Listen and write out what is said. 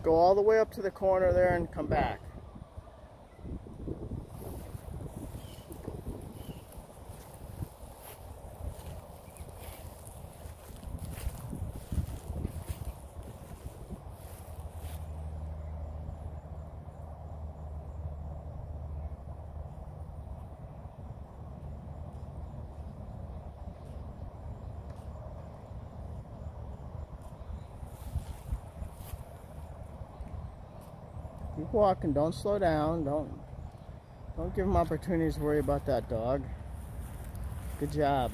go all the way up to the corner there and come back. Keep walking. Don't slow down. Don't don't give him opportunities to worry about that dog. Good job.